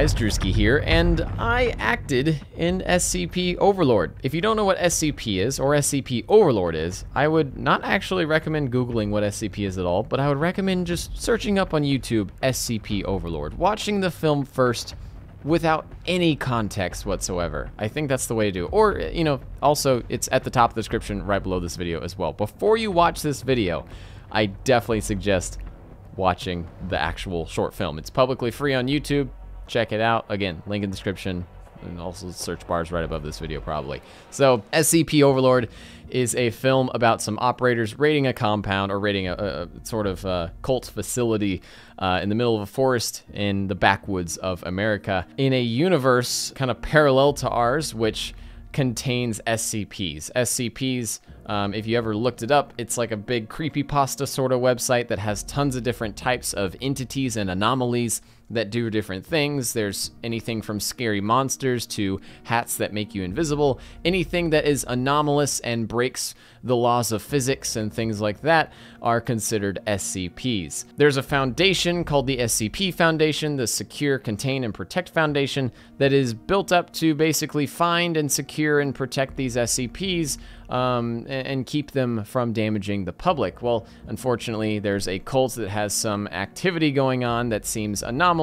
guys, Drewski here, and I acted in SCP Overlord. If you don't know what SCP is, or SCP Overlord is, I would not actually recommend Googling what SCP is at all, but I would recommend just searching up on YouTube SCP Overlord, watching the film first without any context whatsoever. I think that's the way to do it. Or, you know, also, it's at the top of the description right below this video as well. Before you watch this video, I definitely suggest watching the actual short film. It's publicly free on YouTube. Check it out. Again, link in the description and also search bars right above this video probably. So SCP Overlord is a film about some operators raiding a compound or raiding a, a sort of uh, cult facility uh, in the middle of a forest in the backwoods of America in a universe kind of parallel to ours, which contains SCPs. SCPs, um, if you ever looked it up, it's like a big creepy pasta sort of website that has tons of different types of entities and anomalies that do different things. There's anything from scary monsters to hats that make you invisible, anything that is anomalous and breaks the laws of physics and things like that are considered SCPs. There's a foundation called the SCP Foundation, the Secure, Contain, and Protect Foundation, that is built up to basically find and secure and protect these SCPs um, and, and, keep them from damaging the public. Well, unfortunately, there's a cult that has some activity going on that seems anomalous,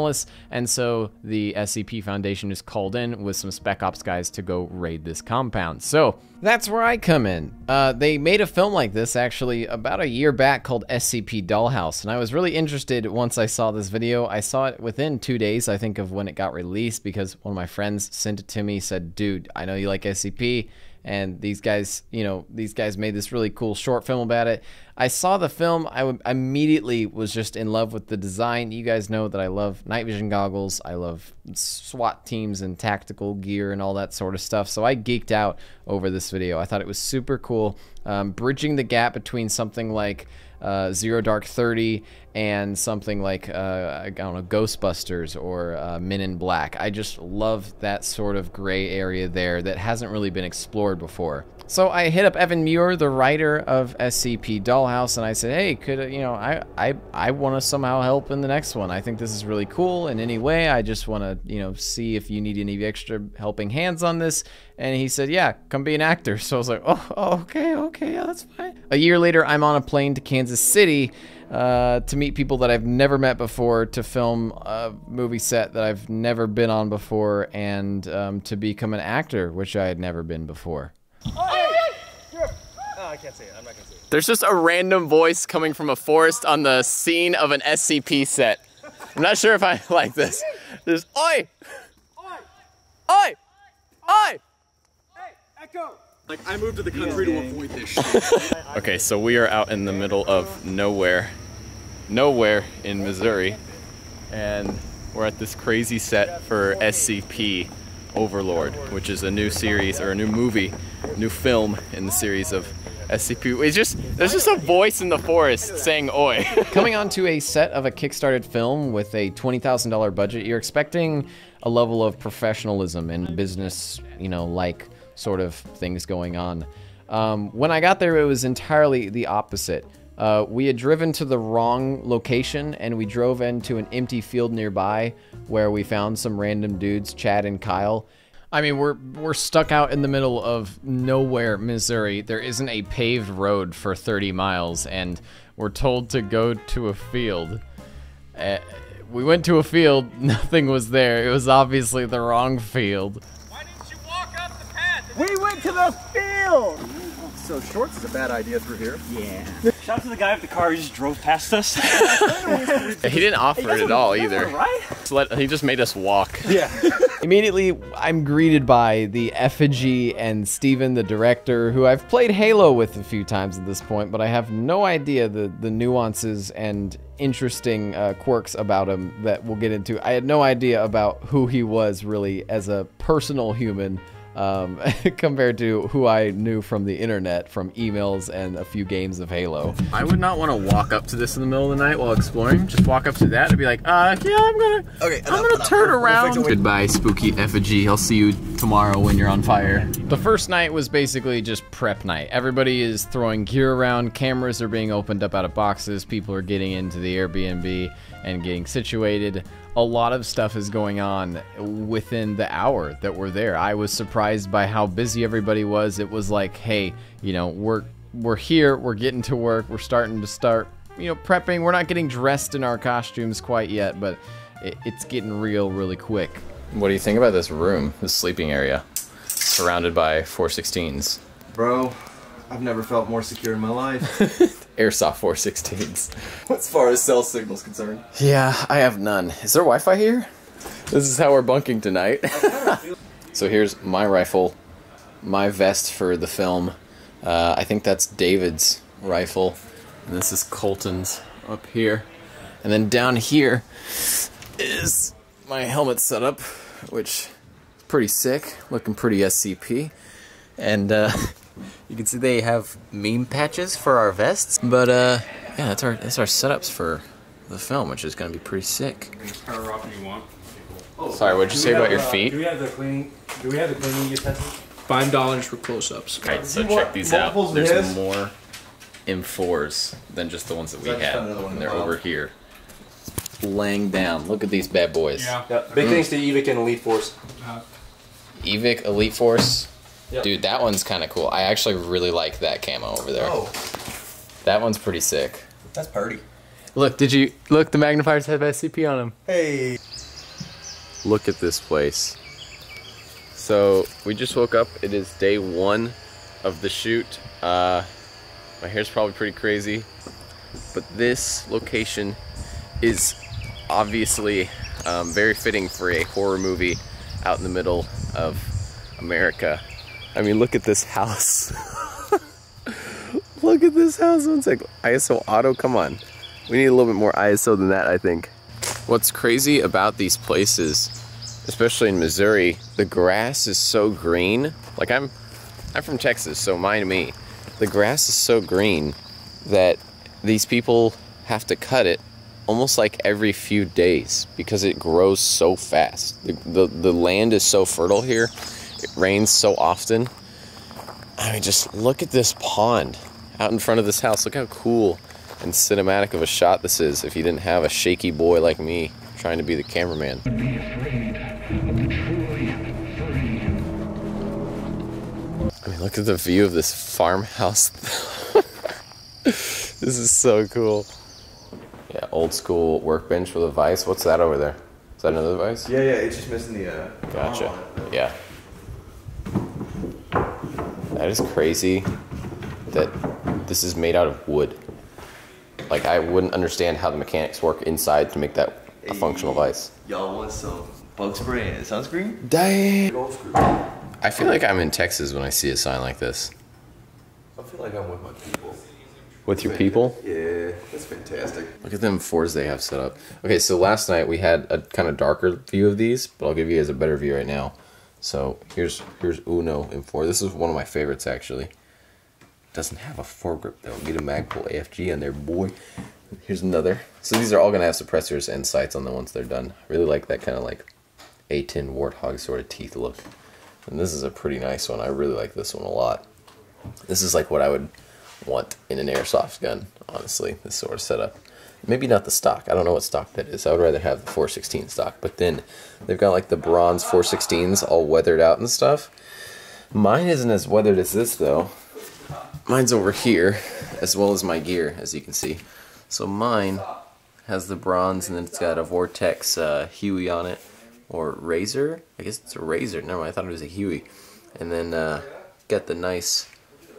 and so the SCP Foundation is called in with some Spec Ops guys to go raid this compound. So that's where I come in. Uh, they made a film like this actually about a year back called SCP Dollhouse, and I was really interested once I saw this video. I saw it within two days, I think, of when it got released because one of my friends sent it to me, said, dude, I know you like SCP and these guys, you know, these guys made this really cool short film about it. I saw the film, I immediately was just in love with the design. You guys know that I love night vision goggles, I love SWAT teams and tactical gear and all that sort of stuff. So I geeked out over this video. I thought it was super cool, um, bridging the gap between something like uh, Zero Dark Thirty and something like uh, I don't know Ghostbusters or uh, Men in Black. I just love that sort of gray area there that hasn't really been explored before. So I hit up Evan Muir, the writer of SCP Dollhouse, and I said, "Hey, could you know I I I want to somehow help in the next one. I think this is really cool in any way. I just want to you know see if you need any extra helping hands on this." And he said, "Yeah, come be an actor." So I was like, "Oh, okay, okay, yeah, that's fine." A year later, I'm on a plane to Kansas City uh, to meet people that I've never met before, to film a movie set that I've never been on before, and um, to become an actor, which I had never been before. Oh, hey! oh, I can't say it. I'm not gonna say it. There's just a random voice coming from a forest on the scene of an SCP set. I'm not sure if I like this. There's oi, oi, oi, oi. Hey, echo. Like, I moved to the country to avoid this shit. okay, so we are out in the middle of nowhere. Nowhere in Missouri. And we're at this crazy set for SCP Overlord, which is a new series or a new movie, new film in the series of SCP. It's just there's just a voice in the forest saying "Oi." Coming onto a set of a kickstarted film with a twenty thousand dollar budget, you're expecting a level of professionalism and business, you know, like sort of things going on. Um, when I got there, it was entirely the opposite. Uh, we had driven to the wrong location and we drove into an empty field nearby where we found some random dudes, Chad and Kyle. I mean, we're we're stuck out in the middle of nowhere, Missouri. There isn't a paved road for 30 miles, and we're told to go to a field. Uh, we went to a field, nothing was there. It was obviously the wrong field. Why didn't you walk up the path? We went to the field! So shorts is a bad idea through here. Yeah. Shout out to the guy with the car who just drove past us. he didn't offer it at all either. Right? Let, he just made us walk. Yeah. Immediately, I'm greeted by the effigy and Steven, the director, who I've played Halo with a few times at this point, but I have no idea the, the nuances and interesting uh, quirks about him that we'll get into. I had no idea about who he was really as a personal human um, compared to who I knew from the internet, from emails and a few games of Halo. I would not want to walk up to this in the middle of the night while exploring. Just walk up to that and be like, uh, yeah, I'm gonna, okay, enough, I'm gonna enough. turn around. Goodbye, spooky effigy. I'll see you tomorrow when you're on fire. The first night was basically just prep night. Everybody is throwing gear around. Cameras are being opened up out of boxes. People are getting into the Airbnb and getting situated a lot of stuff is going on within the hour that we're there. I was surprised by how busy everybody was. It was like, hey, you know, we're we're here, we're getting to work, we're starting to start, you know, prepping. We're not getting dressed in our costumes quite yet, but it, it's getting real really quick. What do you think about this room, this sleeping area, surrounded by 416s? Bro, I've never felt more secure in my life. Airsoft 416s. as far as cell signal's concerned. Yeah, I have none. Is there Wi-Fi here? This is how we're bunking tonight. so here's my rifle, my vest for the film. Uh, I think that's David's rifle. And this is Colton's up here. And then down here is my helmet setup, which is pretty sick, looking pretty SCP. And uh, you can see they have meme patches for our vests. But uh, yeah, that's our that's our setups for the film, which is gonna be pretty sick. Power off if you want. Sorry, what'd you say about your Do feet? Do we have the cleaning? Do we have the cleaning utensils? Five dollars for close-ups. Alright, so check these out. There's his? more M4s than just the ones that we So had. found another one And they're over here. Laying down. Look at these bad boys. Yeah. Yeah, big mm. thanks to Evike and Elite Force. Uh-huh. Evike Elite Force. Yep. Dude, that one's kind of cool. I actually really like that camo over there. Oh, That one's pretty sick. that's party. Look, did you look? The magnifiers have SCP on them. Hey. Look at this place. So we just woke up. It is day one of the shoot. Uh, my hair's probably pretty crazy, but this location is obviously um, very fitting for a horror movie out in the middle of America. I mean, look at this house. look at this house. One sec. ISO auto. Come on. We need a little bit more ISO than that, I think. What's crazy about these places, especially in Missouri, the grass is so green. Like I'm I'm from Texas, so mind me. The grass is so green that these people have to cut it almost like every few days because it grows so fast. The, the, the land is so fertile here. It rains so often. I mean, just look at this pond out in front of this house. Look how cool and cinematic of a shot this is if you didn't have a shaky boy like me trying to be the cameraman. I mean, look at the view of this farmhouse. this is so cool. Yeah, old school workbench with a vise. What's that over there? Is that another vise? Yeah, yeah, it's just missing the. Uh, Gotcha. arm on it. Yeah. That is crazy that this is made out of wood. Like, I wouldn't understand how the mechanics work inside to make that a functional vice. Y'all want some bug spray and sunscreen? Dang. I feel like I'm in Texas when I see a sign like this. I feel like I'm with my people. With your people? Yeah, that's fantastic. Look at them fours they have set up. Okay, so last night we had a kind of darker view of these, but I'll give you guys a better view right now. So here's here's Uno in four. This is one of my favorites actually. Doesn't have a foregrip though. Get a Magpul AFG on there, boy. Here's another. So these are all gonna have suppressors and sights on them once they're done. I really like that kind of like A10 warthog sort of teeth look. And this is a pretty nice one. I really like this one a lot. This is like what I would want in an airsoft gun, honestly, this sort of setup. Maybe not the stock. I don't know what stock that is. I would rather have the 416 stock. But then they've got like the bronze 416s all weathered out and stuff. Mine isn't as weathered as this though. Mine's over here, as well as my gear, as you can see. So mine has the bronze and then it's got a Vortex uh, Huey on it. Or Razor? I guess it's a Razor. Never mind, I thought it was a Huey. And then uh, got the nice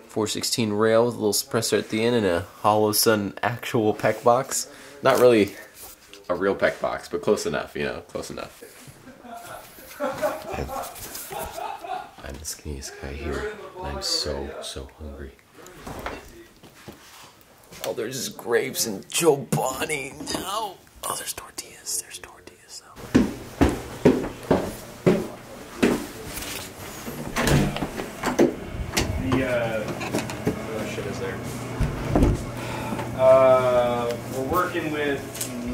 416 rail with a little suppressor at the end and a Holosun actual PEQ box. Not really a real PEQ box, but close enough, you know, close enough. I'm, I'm the skinniest guy here, and I'm so, so hungry. Oh, there's just grapes and Joe Bonnie. No. Oh, there's tortillas. There's tortillas, though. The uh, what shit is there? Uh, we're working with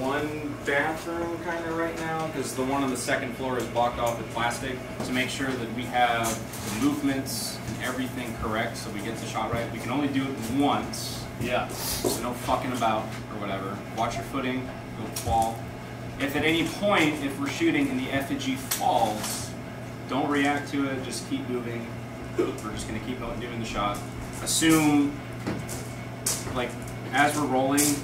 one bathroom kind of right now because the one on the second floor is blocked off with plastic to make sure that we have the movements and everything correct so we get the shot right. We can only do it once. Yeah. So no fucking about or whatever. Watch your footing. Don't fall. If at any point, if we're shooting and the effigy falls, don't react to it, just keep moving. We're just gonna keep on doing the shot. Assume, like, as we're rolling,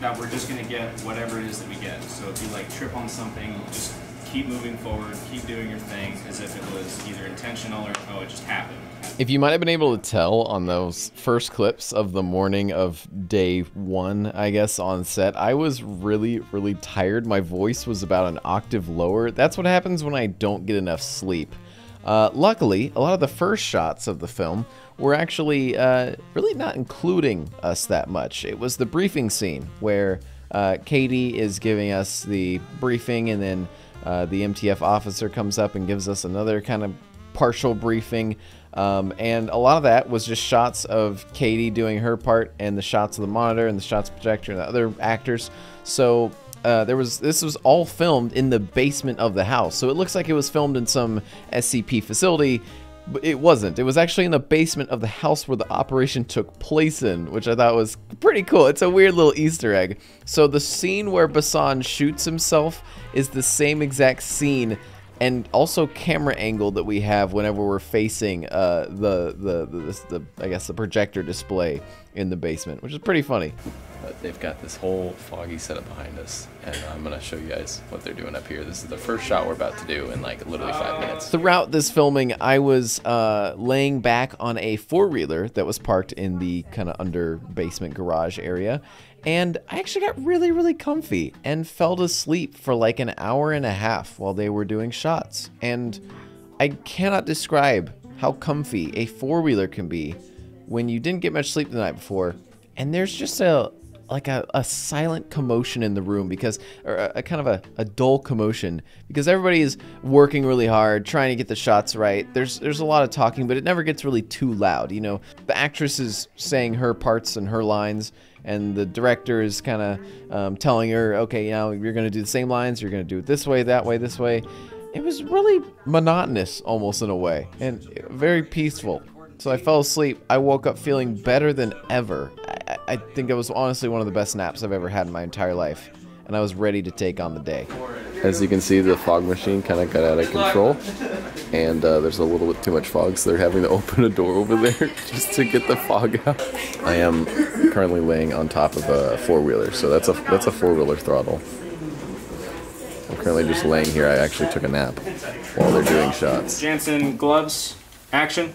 that we're just gonna get whatever it is that we get. So if you like trip on something, just keep moving forward, keep doing your thing as if it was either intentional or, oh, it just happened. If you might have been able to tell on those first clips of the morning of day one, I guess, on set, I was really, really tired. My voice was about an octave lower. That's what happens when I don't get enough sleep. Uh, luckily, a lot of the first shots of the film were actually uh, really not including us that much. It was the briefing scene where uh, Katie is giving us the briefing, and then uh, the MTF officer comes up and gives us another kind of partial briefing. Um, and a lot of that was just shots of Katie doing her part, and the shots of the monitor, and the shots of projector, and the other actors. So uh, there was this was all filmed in the basement of the house. So it looks like it was filmed in some SCP facility, but it wasn't. It was actually in the basement of the house where the operation took place in, which I thought was pretty cool. It's a weird little Easter egg. So the scene where Basan shoots himself is the same exact scene and also camera angle that we have whenever we're facing uh, the, the, the, the, I guess the projector display in the basement, which is pretty funny. But they've got this whole foggy setup behind us, and I'm gonna show you guys what they're doing up here. This is the first shot we're about to do in like literally five minutes. Throughout this filming, I was uh, laying back on a four wheeler that was parked in the kind of under basement garage area, and I actually got really, really comfy and fell asleep for like an hour and a half while they were doing shots. And I cannot describe how comfy a four wheeler can be when you didn't get much sleep the night before, and there's just a like a, a silent commotion in the room because or a, a kind of a, a dull commotion because everybody is working really hard trying to get the shots right. There's there's a lot of talking but it never gets really too loud you know. The actress is saying her parts and her lines and the director is kind of um, telling her okay you know you're going to do the same lines you're going to do it this way that way this way. It was really monotonous almost in a way and very peaceful so I fell asleep. I woke up feeling better than ever. I, I think it was honestly one of the best naps I've ever had in my entire life. And I was ready to take on the day. As you can see, the fog machine kind of got out of control, and uh, there's a little bit too much fog, so they're having to open a door over there just to get the fog out. I am currently laying on top of a four wheeler, so that's a that's a four wheeler throttle. I'm currently just laying here. I actually took a nap while they're doing shots. Jansen gloves, action.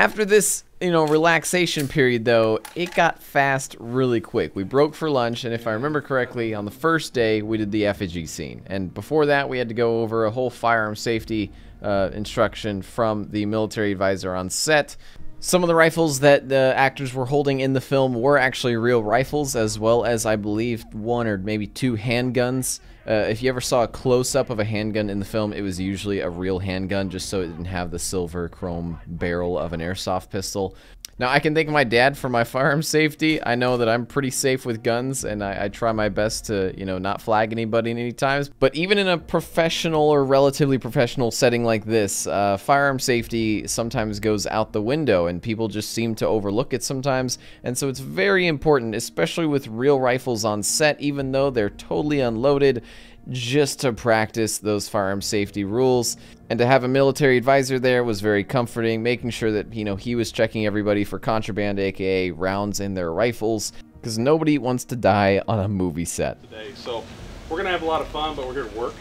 After this, you know, relaxation period though, it got fast really quick. We broke for lunch, and if I remember correctly, on the first day we did the effigy scene, and before that we had to go over a whole firearm safety uh, instruction from the military advisor on set. Some of the rifles that the actors were holding in the film were actually real rifles, as well as I believe one or maybe two handguns. Uh, if you ever saw a close-up of a handgun in the film, it was usually a real handgun, just so it didn't have the silver chrome barrel of an airsoft pistol. Now, I can thank my dad for my firearm safety. I know that I'm pretty safe with guns, and I, I, try my best to, you know, not flag anybody any times. But even in a professional or relatively professional setting like this, uh, firearm safety sometimes goes out the window, and people just seem to overlook it sometimes. And so it's very important, especially with real rifles on set, even though they're totally unloaded just to practice those firearm safety rules. And to have a military advisor there was very comforting, making sure that, you know, he was checking everybody for contraband, aka rounds in their rifles, because nobody wants to die on a movie set. Today. So we're going to have a lot of fun, but we're here to work,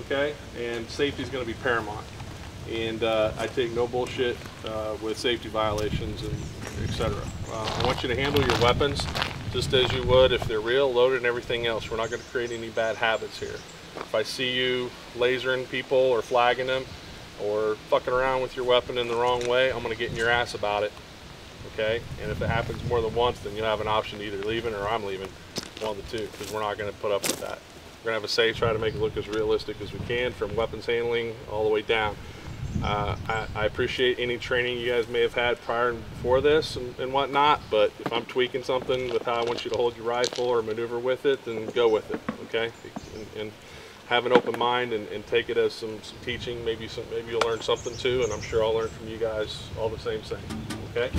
okay? And safety is going to be paramount. And uh, I take no bullshit uh, with safety violations and etc. Uh, I want you to handle your weapons just as you would if they're real, loaded, and everything else. We're not going to create any bad habits here. If I see you lasering people or flagging them or fucking around with your weapon in the wrong way, I'm going to get in your ass about it. Okay? And if it happens more than once, then you'll have an option to either leaving or I'm leaving. One of the two, because we're not going to put up with that. We're going to have a safe, try to make it look as realistic as we can from weapons handling all the way down. Uh, I, I, appreciate any training you guys may have had prior and before this and, and, whatnot, but if I'm tweaking something with how I want you to hold your rifle or maneuver with it, then go with it, okay? And, and have an open mind and, and take it as some, some, teaching. Maybe some, maybe you'll learn something too, and I'm sure I'll learn from you guys all the same thing, okay?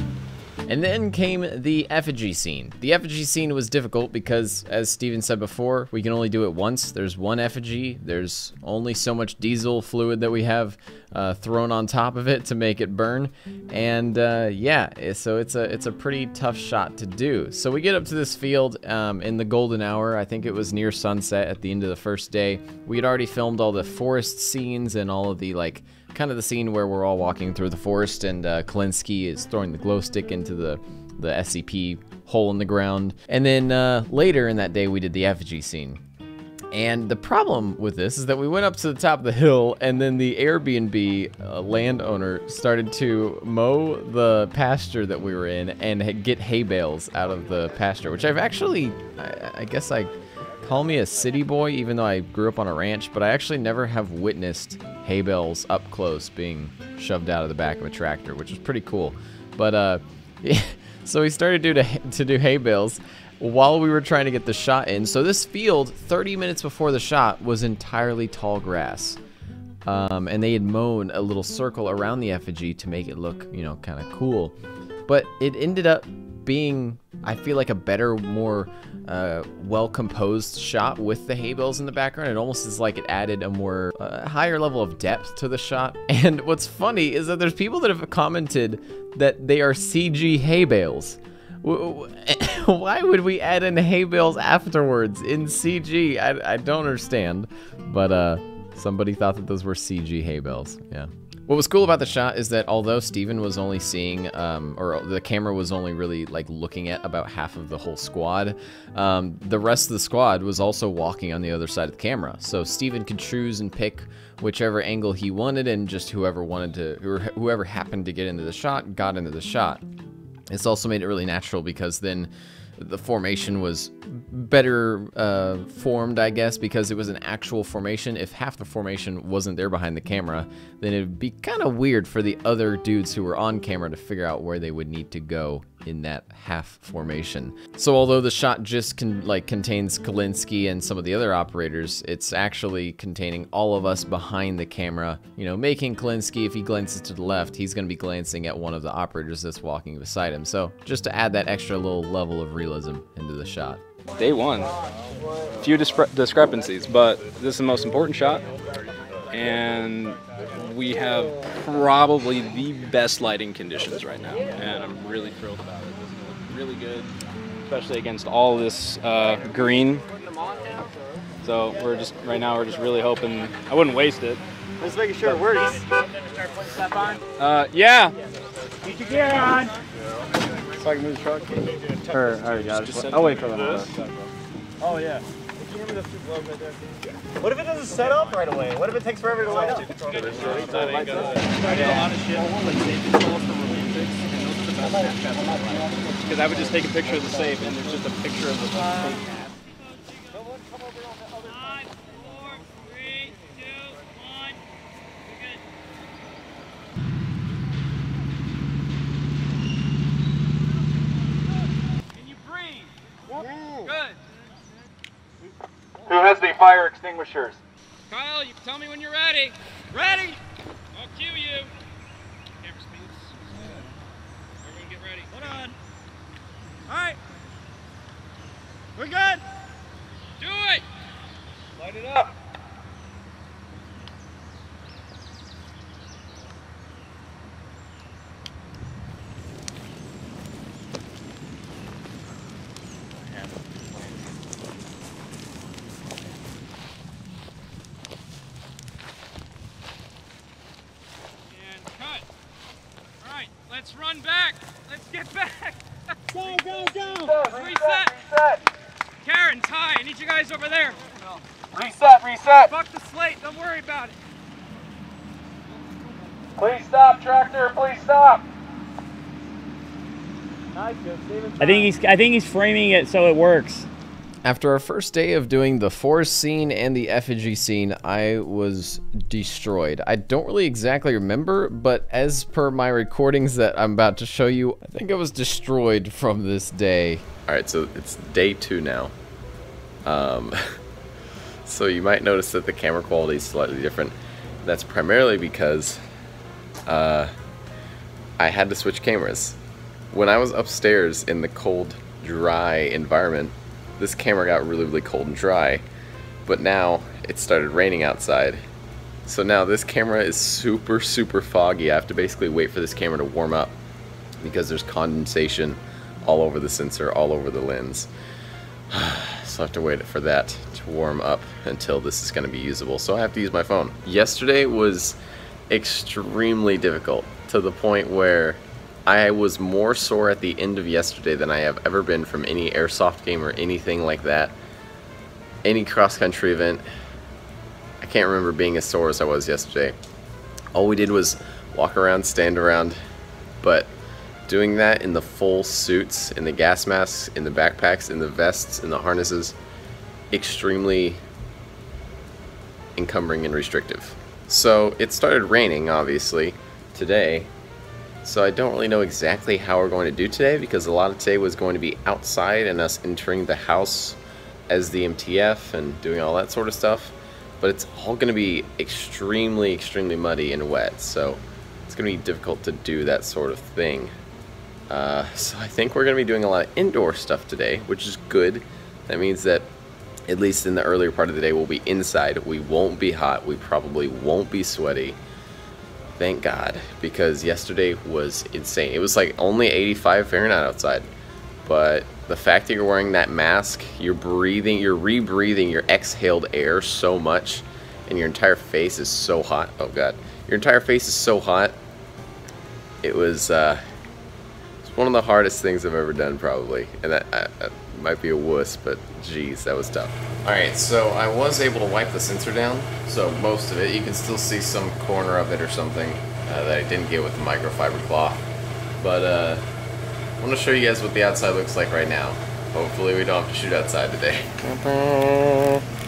And then came the effigy scene. The effigy scene was difficult because, as Steven said before, we can only do it once. There's one effigy. There's only so much diesel fluid that we have uh, thrown on top of it to make it burn. And uh, yeah, eh, so it's a it's a pretty tough shot to do. So we get up to this field um, in the golden hour. I think it was near sunset at the end of the first day. We had already filmed all the forest scenes and all of the like kind of the scene where we're all walking through the forest and uh, Kalinsky is throwing the glow stick into the the SCP hole in the ground. And then uh, later in that day, we did the effigy scene. And the problem with this is that we went up to the top of the hill, and then the Airbnb uh, landowner started to mow the pasture that we were in and get hay bales out of the pasture, which I've actually, I, I guess I call me a city boy, even though I grew up on a ranch, but I actually never have witnessed hay bales up close being shoved out of the back of a tractor, which is pretty cool. But uh, so we started to do, to do hay bales while we were trying to get the shot in. So this field, 30 minutes before the shot, was entirely tall grass. Um, and they had mown a little circle around the effigy to make it look, you know, kind of cool. But it ended up being, I feel like, a better, more uh, well-composed shot with the hay bales in the background. It almost is like it added a more uh, higher level of depth to the shot. And what's funny is that there's people that have commented that they are CG hay bales. Why would we add in hay bales afterwards in CG? I, I don't understand. But uh, somebody thought that those were CG hay bales. Yeah. What was cool about the shot is that although Steven was only seeing, um, or the camera was only really like looking at about half of the whole squad, um, the rest of the squad was also walking on the other side of the camera. So Steven could choose and pick whichever angle he wanted, and just whoever wanted to, or whoever happened to get into the shot, got into the shot. It's also made it really natural because then the formation was better uh, formed, I guess, because it was an actual formation. If half the formation wasn't there behind the camera, then it would be kind of weird for the other dudes who were on camera to figure out where they would need to go in that half formation. So although the shot just con like contains Kalinsky and some of the other operators, it's actually containing all of us behind the camera, you know, making Kalinsky, if he glances to the left, he's going to be glancing at one of the operators that's walking beside him. So just to add that extra little level of realism into the shot. Day one, few discre discrepancies, but this is the most important shot, and we have probably the best lighting conditions right now, and I'm really thrilled about it. This is really good, especially against all this uh, green. So we're just right now we're just really hoping I wouldn't waste it. Just making sure it works. Uh, yeah. Keep your gear on. So I can move the truck. Or, alright, got it. I'll wait for them. Oh yeah. What if it doesn't set up right away? What if it takes forever to light up? Because I would just take a picture of the safe and there's just a picture of the safe. Five, four, three, two, one. We're good. Can you breathe? Good. Who has the fire extinguishers? Kyle, you tell me when you're ready. Ready? I'll cue you. Camera speeds. Everyone get ready. Hold on. All right. We're good. Do it. Light it up. And cut. All right, let's run back. Let's get back. Go, go, go. Reset. Reset. Karen, Ty, I need you guys over there. Reset. Reset. Fuck the slate. Don't worry about it. Please stop, tractor. Please stop. I think he's I think he's framing it so it works. After our first day of doing the forest scene and the effigy scene, I was destroyed. I don't really exactly remember, but as per my recordings that I'm about to show you, I think I was destroyed from this day. All right, so it's day two now. Um, so you might notice that the camera quality is slightly different. That's primarily because uh, I had to switch cameras. when I was upstairs in the cold, dry environment, this camera got really, really cold and dry. But now it started raining outside. So now this camera is super, super foggy. I have to basically wait for this camera to warm up because there's condensation all over the sensor, all over the lens. have to wait for that to warm up until this is going to be usable. So I have to use my phone. Yesterday was extremely difficult to the point where I was more sore at the end of yesterday than I have ever been from any airsoft game or anything like that. Any cross country event. I can't remember being as sore as I was yesterday. All we did was walk around, stand around, but doing that in the full suits, in the gas masks, in the backpacks, in the vests, in the harnesses, extremely encumbering and restrictive. So it started raining, obviously, today. So I don't really know exactly how we're going to do today because a lot of today was going to be outside and us entering the house as the MTF and doing all that sort of stuff. But it's all going to be extremely, extremely muddy and wet. So it's going to be difficult to do that sort of thing. Uh, so I think we're going to be doing a lot of indoor stuff today, which is good. That means that at least in the earlier part of the day, we'll be inside. We won't be hot. We probably won't be sweaty. Thank God, because yesterday was insane. It was like only 85 Fahrenheit outside. But the fact that you're wearing that mask, you're breathing, you're rebreathing your exhaled air so much, and your entire face is so hot. Oh God, your entire face is so hot. It was, uh, it's one of the hardest things I've ever done, probably. And that, uh, that might be a wuss, but geez, that was tough. Alright, so I was able to wipe the sensor down, so most of it. You can still see some corner of it or something uh, that I didn't get with the microfiber cloth. But uh, I want to show you guys what the outside looks like right now. Hopefully we don't have to shoot outside today.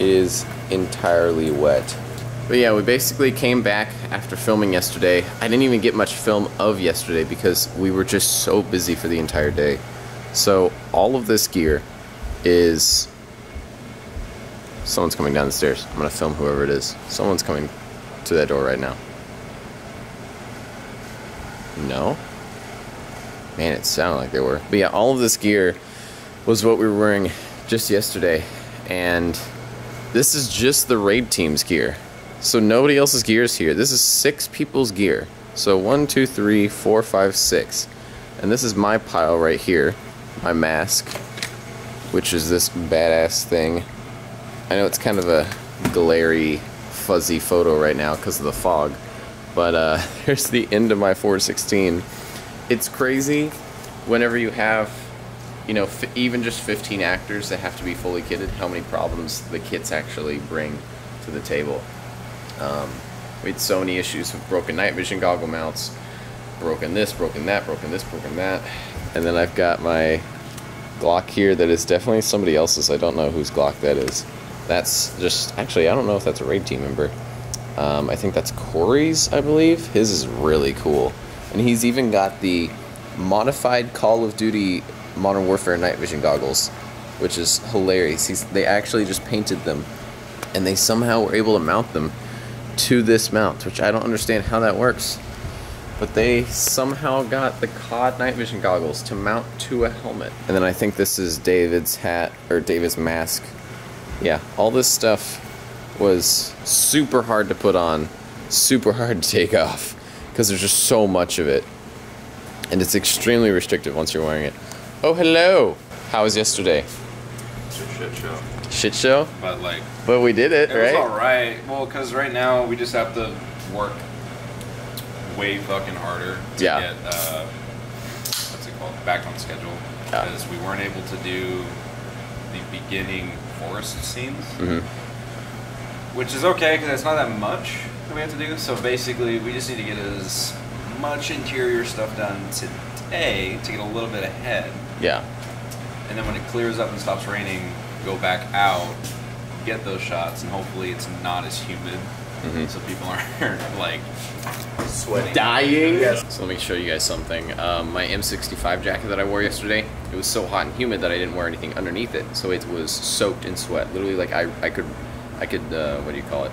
It is entirely wet. But yeah, we basically came back after filming yesterday. I didn't even get much film of yesterday because we were just so busy for the entire day. So all of this gear is... Someone's coming down the stairs. I'm going to film whoever it is. Someone's coming to that door right now. No? Man, it sounded like they were. But yeah, all of this gear was what we were wearing just yesterday. And this is just the raid team's gear. So nobody else's gear is here. This is six people's gear. So one, two, three, four, five, six. And this is my pile right here. My mask. Which is this badass thing. I know it's kind of a glary, fuzzy photo right now because of the fog. But uh, here's the end of my 416. It's crazy whenever you have, you know, even just 15 actors that have to be fully kitted, how many problems the kits actually bring to the table. Um, we had so many issues with broken night vision goggle mounts, broken this, broken that, broken this, broken that. And then I've got my Glock here that is definitely somebody else's. I don't know whose Glock that is. That's just, actually, I don't know if that's a raid team member. Um, I think that's Corey's, I believe. His is really cool. And he's even got the modified Call of Duty Modern Warfare night vision goggles, which is hilarious. He's, they actually just painted them, and they somehow were able to mount them to this mount, which I don't understand how that works. But they somehow got the COD night vision goggles to mount to a helmet. And then I think this is David's hat, or David's mask. Yeah, all this stuff was super hard to put on, super hard to take off, because there's just so much of it. And it's extremely restrictive once you're wearing it. Oh, hello! How was yesterday? It's a shit show. Shit show? But like, But we did it, it right? was alright. Well, because right now we just have to work way fucking harder to Yeah. get uh, what's it called back on schedule Yeah. because we weren't able to do the beginning forest scenes, mm-hmm. which is okay because it's not that much that we have to do. So basically, we just need to get as much interior stuff done today to get a little bit ahead. Yeah. And then when it clears up and stops raining, go back out, get those shots, and hopefully it's not as humid, Mhm. so people aren't like sweating. dying. Yes. So let me show you guys something. Um, my M65 jacket that I wore yesterday, it was so hot and humid that I didn't wear anything underneath it, so it was soaked in sweat. Literally, like I, I could, I could, uh, what do you call it?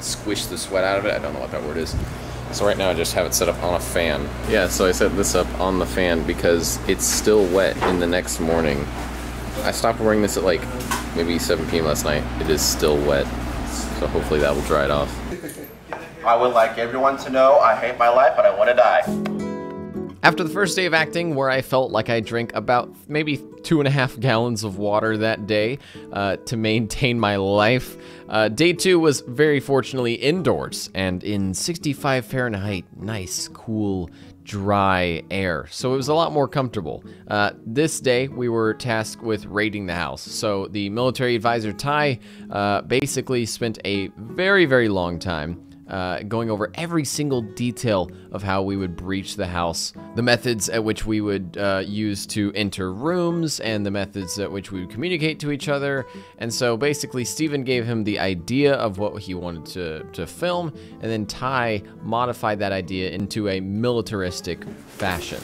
Squish the sweat out of it. I don't know what that word is. So right now I just have it set up on a fan. Yeah, so I set this up on the fan because it's still wet in the next morning. I stopped wearing this at like maybe 7 p.m. last night. It is still wet, so hopefully that will dry it off. I would like everyone to know I hate my life, but I want to die. After the first day of acting, where I felt like I drank about maybe two and a half gallons of water that day uh, to maintain my life, uh, day two was very fortunately indoors and in 65 Fahrenheit, nice, cool, dry air. So it was a lot more comfortable. Uh, this day, we were tasked with raiding the house. So the military advisor Ty uh, basically spent a very, very long time uh, going over every single detail of how we would breach the house, the methods at which we would uh, use to enter rooms, and the methods at which we would communicate to each other. And so basically, Steven gave him the idea of what he wanted to, to film, and then Ty modified that idea into a militaristic fashion.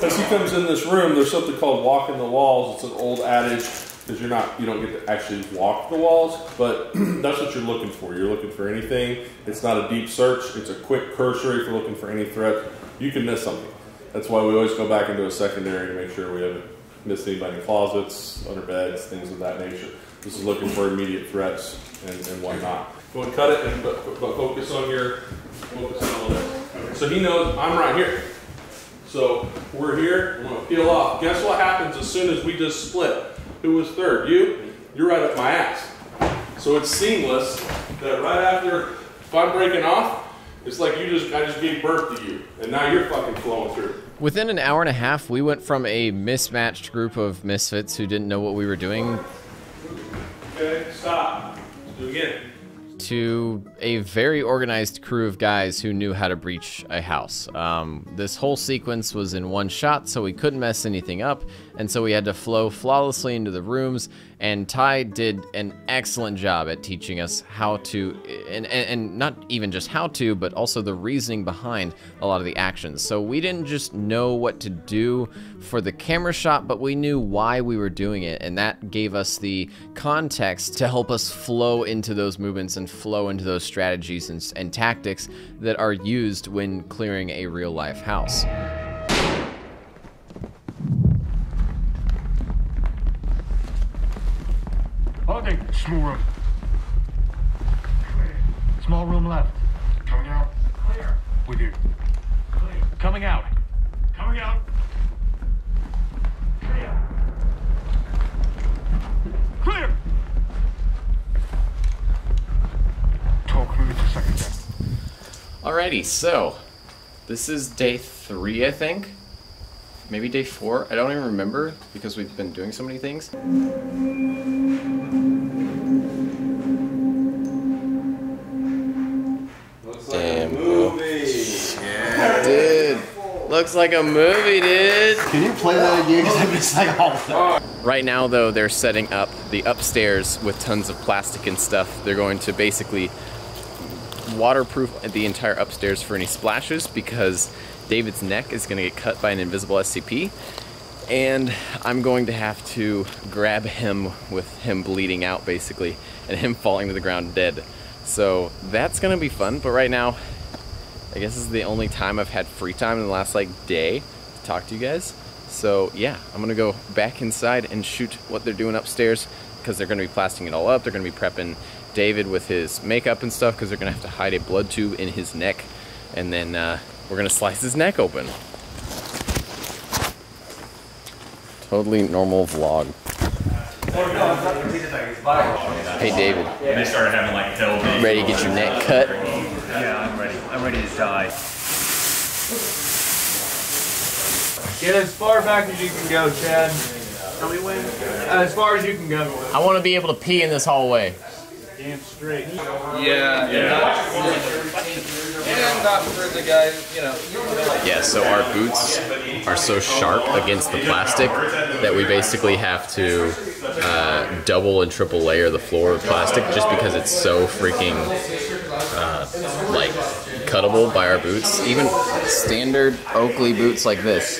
As he comes in this room, there's something called walking the walls. It's an old adage because you're not you don't get to actually walk the walls, but that's what you're looking for. You're looking for anything. It's not a deep search. It's a quick cursory if you're looking for any threat. You can miss something. That's why we always go back into a secondary to make sure we haven't missed anybody in closets, under beds, things of that nature. This is looking for immediate threats and, and whatnot. Go and cut it, and but, but focus on your focus on all this. So he knows I'm right here. So we're here. I'm gonna peel off. Guess what happens as soon as we just split? Who was third? You? You're right up my ass. So it's seamless that right after, if I'm breaking off, it's like you just, I just gave birth to you. And now you're fucking flowing through. Within an hour and a half, we went from a mismatched group of misfits who didn't know what we were doing Okay, stop. Let's do it again. to a very organized crew of guys who knew how to breach a house. Um, this whole sequence was in one shot, so we couldn't mess anything up, and so we had to flow flawlessly into the rooms. And Ty did an excellent job at teaching us how to, and, and, and not even just how to, but also the reasoning behind a lot of the actions. So we didn't just know what to do for the camera shot, but we knew why we were doing it, and that gave us the context to help us flow into those movements and flow into those strategies and, and tactics that are used when clearing a real life house. Holding. Small room. Small room left. Coming out. Clear. With you. Clear. Coming out. Coming out. Clear. Clear. Talk move to second deck. Alrighty, so this is day three, I think. Maybe day four. I don't even remember because we've been doing so many things. Looks like a movie, dude. Can you play that again? Because I missed like all of that. Right now, though, they're setting up the upstairs with tons of plastic and stuff. They're going to basically waterproof the entire upstairs for any splashes because David's neck is going to get cut by an invisible SCP. And I'm going to have to grab him with him bleeding out, basically, and him falling to the ground dead. So that's going to be fun. But right now, I guess this is the only time I've had free time in the last like day to talk to you guys. So yeah, I'm gonna go back inside and shoot what they're doing upstairs because they're gonna be plastering it all up. They're gonna be prepping David with his makeup and stuff because they're gonna have to hide a blood tube in his neck, and then uh, we're gonna slice his neck open. Totally normal vlog. Hey David. They started having like. Ready to get your neck cut? Yeah, I'm ready. To die. Get as far back as you can go, Chad. Tell me when. As far as you can go. I want to be able to pee in this hallway. Damn straight. Yeah, and not, and not for the guy, you know. Yeah, so our boots are so sharp against the plastic that we basically have to uh, double and triple layer the floor with plastic just because it's so freaking uh, like cuttable by our boots. Even standard Oakley boots like this,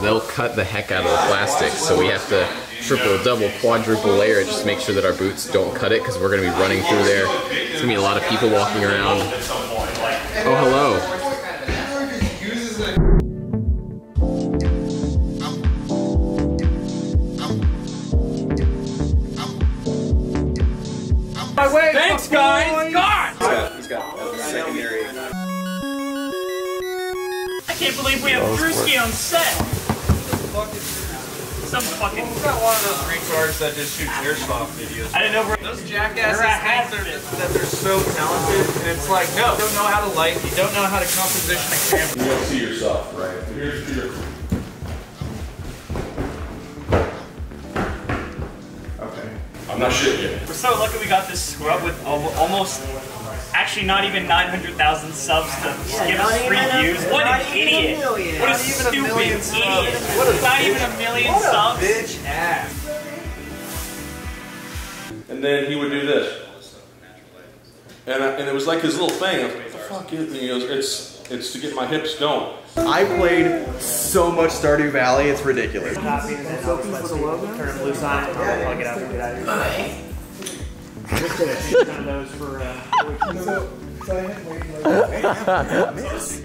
they'll cut the heck out of the plastic. So we have to triple, double, quadruple layer it just to make sure that our boots don't cut it because we're going to be running through there. There's going to be a lot of people walking around. Oh, hello. Thanks, guys. Can't believe we have Drewski on set. Some fucking. He's got one of those retards that just shoots airsoft videos. I didn't know. Those jackasses We're at think they're, that they're so talented, and it's like, no, you don't know how to light, you don't know how to composition a camera. You don't see yourself, right? Here's your. Okay. I'm not shitting you. We're so lucky we got this scrub with almost, actually not even 900,000 subs to give not us free even a- views. What not an idiot! What a Not a stupid idiot! subs. What a not even a million what a bitch ass. And then he would do this. And, I, and it was like his little thing. I was like, what the fuck is, and he goes, it's, it's to get my hips going. I played so much Stardew Valley, it's ridiculous.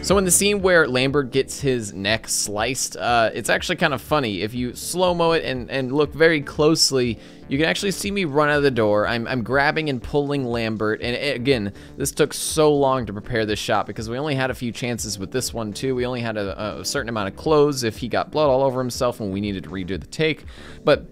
So in the scene where Lambert gets his neck sliced, uh, it's actually kind of funny. If you slow-mo it and, and look very closely, you can actually see me run out of the door. I'm, I'm grabbing and pulling Lambert, and it- again, this took so long to prepare this shot because we only had a few chances with this one too. We only had a, a certain amount of clothes if he got blood all over himself and we needed to redo the take. But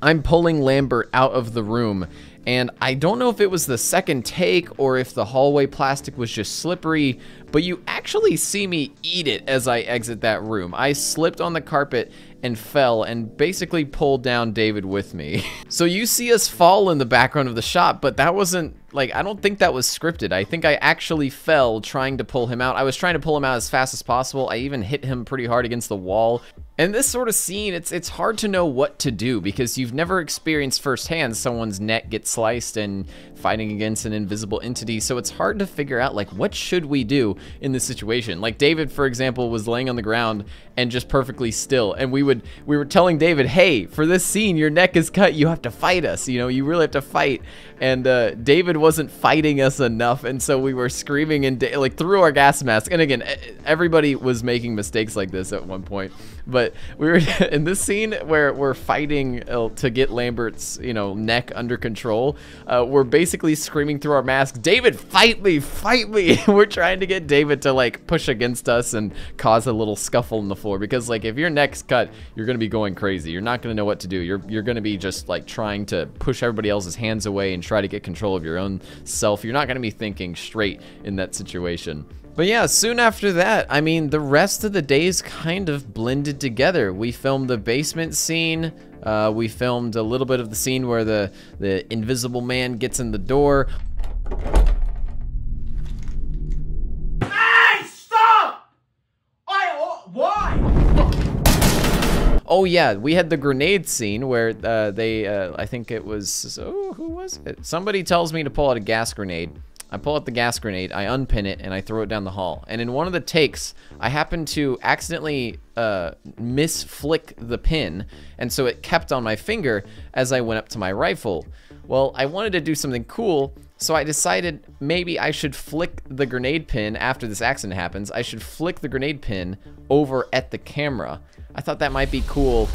I'm pulling Lambert out of the room, and I don't know if it was the second take or if the hallway plastic was just slippery, but you actually see me eat it as I exit that room. I slipped on the carpet and fell and basically pulled down David with me. so you see us fall in the background of the shot, but that wasn't like I don't think that was scripted. I think I actually fell trying to pull him out. I was trying to pull him out as fast as possible. I even hit him pretty hard against the wall. And this sort of scene, it's it's hard to know what to do because you've never experienced firsthand someone's neck get sliced and fighting against an invisible entity. So it's hard to figure out like what should we do in this situation. Like David, for example, was laying on the ground and just perfectly still, and we would we were telling David, "Hey, for this scene, your neck is cut. You have to fight us. You know, you really have to fight." And uh, David wasn't fighting us enough, and so we were screaming and like through our gas mask. And again, everybody was making mistakes like this at one point, but we were in this scene where we're fighting uh, to get Lambert's you know neck under control. Uh, we're basically screaming through our masks, "David, fight me, fight me!" we're trying to get David to like push against us and cause a little scuffle on the floor because like if your neck's cut, you're gonna be going crazy. You're not gonna know what to do. You're you're gonna be just like trying to push everybody else's hands away and try to get control of your own self. You're not gonna be thinking straight in that situation. But yeah, soon after that, I mean, the rest of the days kind of blended together. We filmed the basement scene. Uh, we filmed a little bit of the scene where the the invisible man gets in the door. Hey, stop! I. oh, Why? Oh yeah, we had the grenade scene where uh, they, uh, I think it was, oh, who was it? Somebody tells me to pull out a gas grenade. I pull out the gas grenade, I unpin it, and I throw it down the hall. And in one of the takes, I happened to accidentally uh, misflick the pin, and so it kept on my finger as I went up to my rifle. Well, I wanted to do something cool, so I decided maybe I should flick the grenade pin after this accident happens. I should flick the grenade pin over at the camera. I thought that might be cool.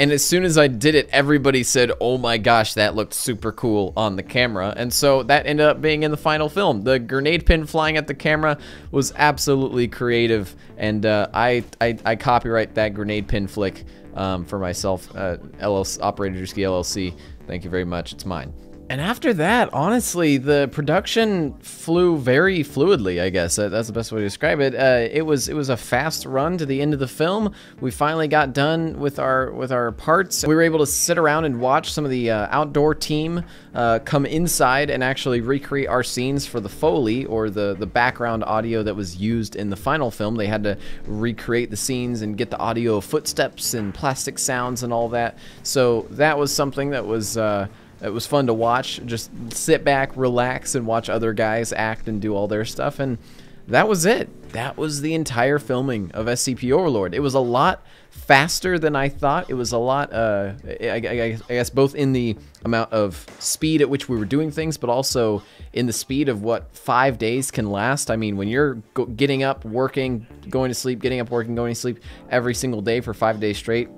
And as soon as I did it, everybody said, oh my gosh, that looked super cool on the camera. And so that ended up being in the final film. The grenade pin flying at the camera was absolutely creative. And uh, I, I, I copyright that grenade pin flick um, for myself, uh, LLC, Operator Drewski LLC. Thank you very much. It's mine. And after that, honestly, the production flew very fluidly. I guess that's the best way to describe it. Uh, it was it was a fast run to the end of the film. We finally got done with our with our parts. We were able to sit around and watch some of the uh, outdoor team uh, come inside and actually recreate our scenes for the foley or the the background audio that was used in the final film. They had to recreate the scenes and get the audio of footsteps and plastic sounds and all that. So that was something that was. It was fun to watch. Just sit back, relax, and watch other guys act and do all their stuff. And that was it. That was the entire filming of SCP Overlord. It was a lot faster than I thought. It was a lot, uh, I, I, I guess, both in the amount of speed at which we were doing things, but also in the speed of what five days can last. I mean, when you're getting up, working, going to sleep, getting up, working, going to sleep every single day for five days straight,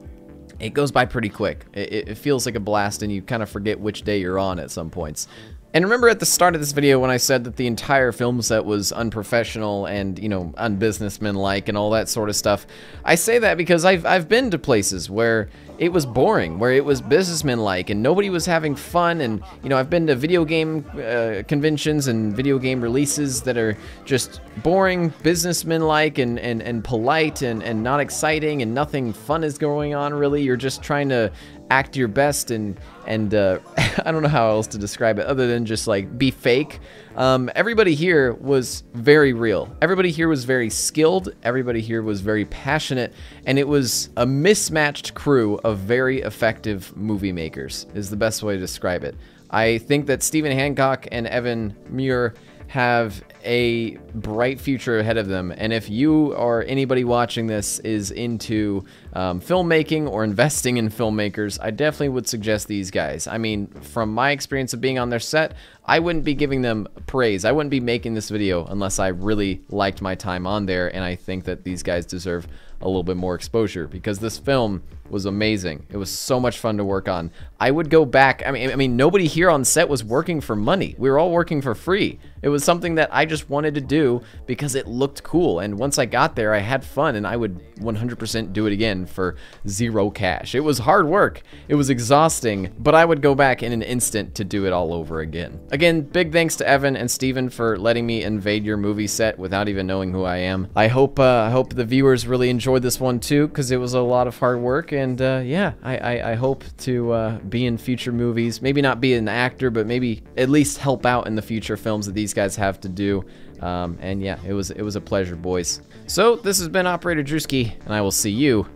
it goes by pretty quick. It, it, feels like a blast, and you kind of forget which day you're on at some points. And remember at the start of this video when I said that the entire film set was unprofessional and, you know, unbusinessman-like and all that sort of stuff. I say that because I've, I've been to places where it was boring, where it was businessman-like and nobody was having fun and, you know, I've been to video game uh, conventions and video game releases that are just boring, businessman-like and, and, and polite and, and not exciting and nothing fun is going on really. You're just trying to act your best and and uh, I don't know how else to describe it other than just like be fake. Um, everybody here was very real. Everybody here was very skilled. Everybody here was very passionate, and it was a mismatched crew of very effective movie makers. Is the best way to describe it. I think that Stephen Hancock and Evan Muir have a bright future ahead of them. And if you or anybody watching this is into um, filmmaking or investing in filmmakers, I definitely would suggest these guys. I mean, from my experience of being on their set, I wouldn't be giving them praise. I wouldn't be making this video unless I really liked my time on there. And I think that these guys deserve a little bit more exposure because this film was amazing. It was so much fun to work on. I would go back. I mean, I mean, nobody here on set was working for money. We were all working for free. It was something that I just wanted to do because it looked cool. And once I got there, I had fun and I would 100% do it again for zero cash. It was hard work. It was exhausting, but I would go back in an instant to do it all over again. Again, big thanks to Evan and Steven for letting me invade your movie set without even knowing who I am. I hope uh, I hope the viewers really enjoyed this one too because it was a lot of hard work and uh, yeah, I, I, I, hope to uh, be in future movies. Maybe not be an actor, but maybe at least help out in the future films that these guys have to do. Um, and yeah, it was it was a pleasure, boys. So this has been Operator Drewski, and I will see you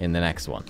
in the next one.